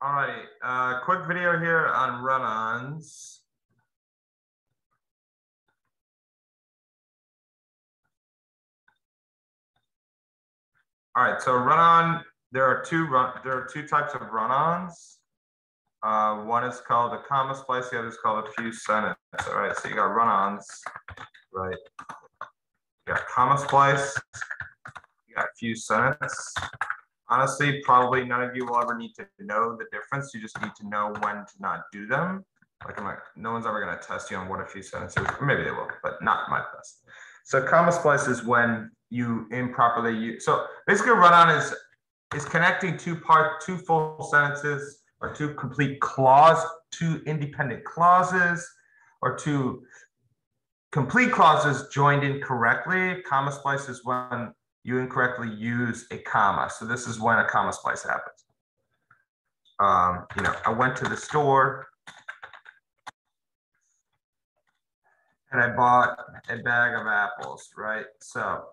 All right, uh, quick video here on run-ons. All right, so run-on, there are two run, there are two types of run-ons. Uh, one is called a comma splice, the other is called a fused sentence. All right, so you got run-ons, right? You got comma splice, you got fused sentence. Honestly, probably none of you will ever need to know the difference. You just need to know when to not do them. Like I'm like, no one's ever gonna test you on what a few sentences, or maybe they will, but not my test. So comma splice is when you improperly use. So basically, run on is is connecting two part two full sentences or two complete clause, two independent clauses, or two complete clauses joined in correctly. Comma splice is when you incorrectly use a comma. So this is when a comma splice happens. Um, you know, I went to the store and I bought a bag of apples, right? So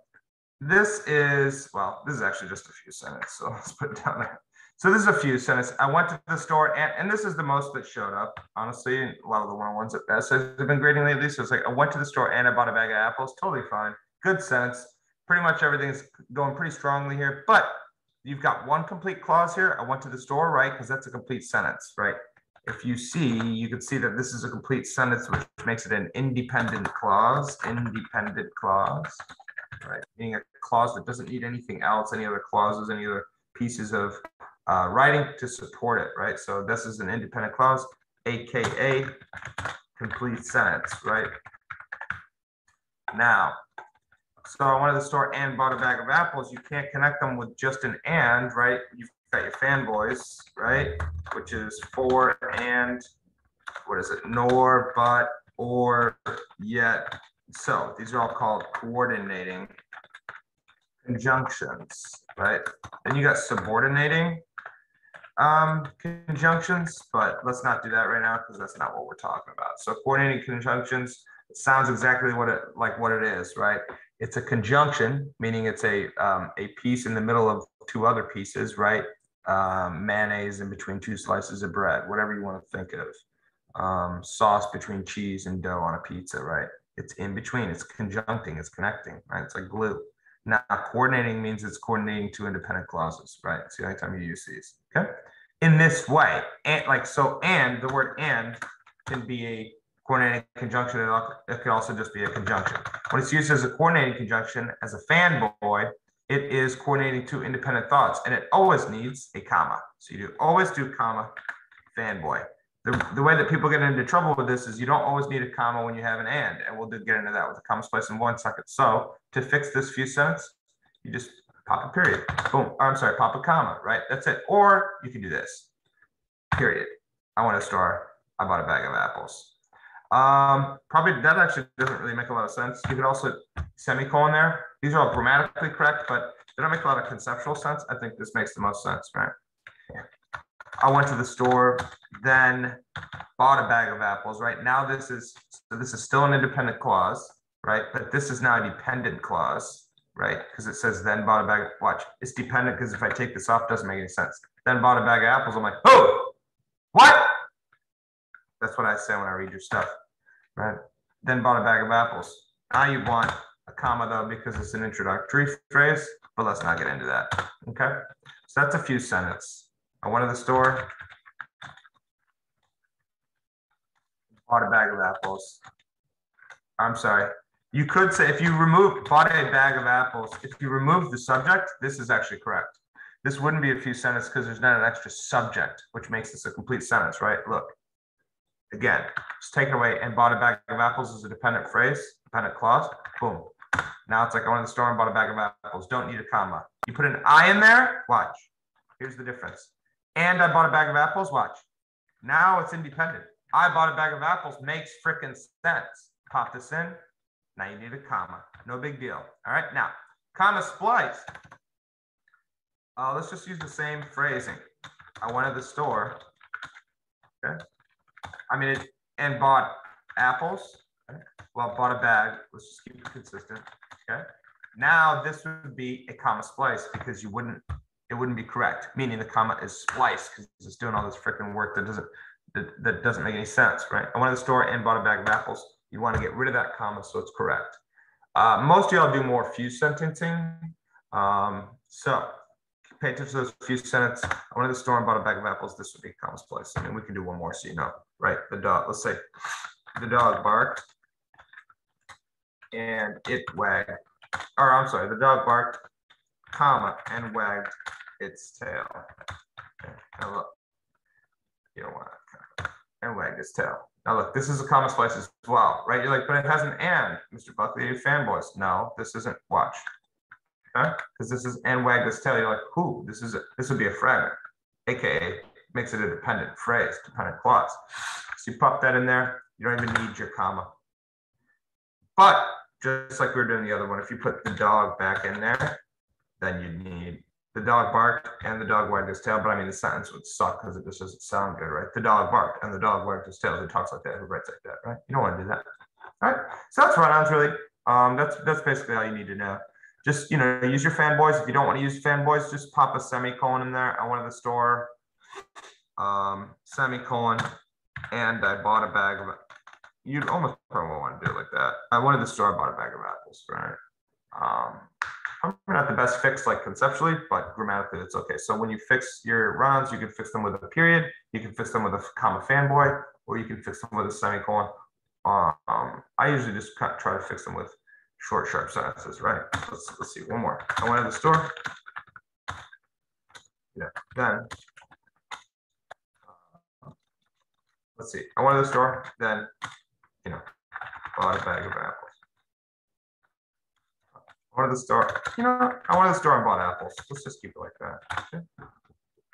this is, well, this is actually just a few sentences. So let's put it down there. So this is a few sentences. I went to the store and, and this is the most that showed up, honestly. A lot of the one-on-ones that essays have been grading lately. So it's like, I went to the store and I bought a bag of apples. Totally fine. Good sense. Pretty much everything's going pretty strongly here, but you've got one complete clause here. I went to the store, right? Because that's a complete sentence, right? If you see, you can see that this is a complete sentence, which makes it an independent clause, independent clause right? Meaning a clause that doesn't need anything else, any other clauses, any other pieces of uh, writing to support it, right? So this is an independent clause, AKA complete sentence, right? Now, so I wanted to the store and bought a bag of apples. You can't connect them with just an and, right? You've got your fanboys, right? Which is for and, what is it? Nor, but, or, yet, so these are all called coordinating conjunctions, right? Then you got subordinating um, conjunctions, but let's not do that right now because that's not what we're talking about. So coordinating conjunctions sounds exactly what it like what it is, right? It's a conjunction, meaning it's a um, a piece in the middle of two other pieces, right? Um, mayonnaise in between two slices of bread, whatever you want to think of. Um, sauce between cheese and dough on a pizza, right? It's in between. It's conjuncting. It's connecting. Right. It's like glue. Now, coordinating means it's coordinating two independent clauses. Right. It's the only time you use these. Okay. In this way, and like so, and the word and can be a coordinating conjunction. It could also just be a conjunction. When it's used as a coordinating conjunction, as a fanboy, it is coordinating two independent thoughts, and it always needs a comma. So you do always do comma fanboy the, the way that people get into trouble with this is you don't always need a comma when you have an and, and we'll get into that with the comma splice in one second. So to fix this fused sentence, you just pop a period, boom, I'm sorry, pop a comma, right? That's it. Or you can do this, period. I want to store, I bought a bag of apples. Um, probably that actually doesn't really make a lot of sense. You could also semicolon there. These are all grammatically correct, but they don't make a lot of conceptual sense. I think this makes the most sense, right? I went to the store, then bought a bag of apples, right? Now this is, so this is still an independent clause, right? But this is now a dependent clause, right? Because it says then bought a bag, watch, it's dependent because if I take this off, doesn't make any sense. Then bought a bag of apples, I'm like, oh, what? That's what I say when I read your stuff, right? Then bought a bag of apples. Now you want a comma though, because it's an introductory phrase, but let's not get into that, okay? So that's a few sentences. I went to the store, bought a bag of apples. I'm sorry. You could say if you remove bought a bag of apples, if you remove the subject, this is actually correct. This wouldn't be a few sentences because there's not an extra subject, which makes this a complete sentence, right? Look, again, just taken away and bought a bag of apples is a dependent phrase, dependent clause. Boom. Now it's like I went to the store and bought a bag of apples. Don't need a comma. You put an I in there, watch. Here's the difference and I bought a bag of apples. Watch. Now it's independent. I bought a bag of apples makes freaking sense. Pop this in. Now you need a comma. No big deal. All right. Now, comma splice. Uh, let's just use the same phrasing. I went to the store. Okay. I mean, it, and bought apples. Well, bought a bag. Let's just keep it consistent. Okay. Now this would be a comma splice because you wouldn't it wouldn't be correct, meaning the comma is spliced because it's doing all this freaking work that doesn't that, that doesn't make any sense, right? I went to the store and bought a bag of apples. You want to get rid of that comma so it's correct. Uh, most of y'all do more fuse sentencing. Um, so pay attention to those few sentences. I went to the store and bought a bag of apples. This would be comma splice. I mean, we can do one more so you know, right? The dog, let's say the dog barked and it wagged, or I'm sorry, the dog barked, comma, and wagged its tail. Now look, you don't want to, and wagged its tail. Now look, this is a comma splice as well, right? You're like, but it has an and, Mr. Buckley, you fanboys. No, this isn't, watch. Okay, because this is and wagged its tail. You're like, who? This is, a, this would be a fragment, AKA makes it a dependent phrase, dependent clause. So you pop that in there, you don't even need your comma. But just like we were doing the other one, if you put the dog back in there, then you need the dog barked and the dog wagged his tail. But I mean, the sentence would suck because it just doesn't sound good, right? The dog barked and the dog wagged his tail. Who talks like that? Who writes like that, right? You don't want to do that. All right. So that's run-ons really. Um, that's that's basically all you need to know. Just you know, use your fanboys. If you don't want to use fanboys, just pop a semicolon in there. I went to the store, um, semicolon, and I bought a bag of you'd almost probably want to do it like that. I wanted the store, I bought a bag of apples, right? Um, probably not the best fix like conceptually, but grammatically it's okay. So when you fix your runs, you can fix them with a period, you can fix them with a comma fanboy, or you can fix them with a semicolon. Um, I usually just try to fix them with short, sharp sentences, right? Let's, let's see, one more. I went to the store. Yeah, then uh, let's see, I went to the store, then you know, bought a bag of apples. I went to the store, you know, I went to the store and bought apples. Let's just keep it like that. Okay.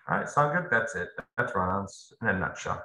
All right, sound good? That's it. That's run-ons in a nutshell.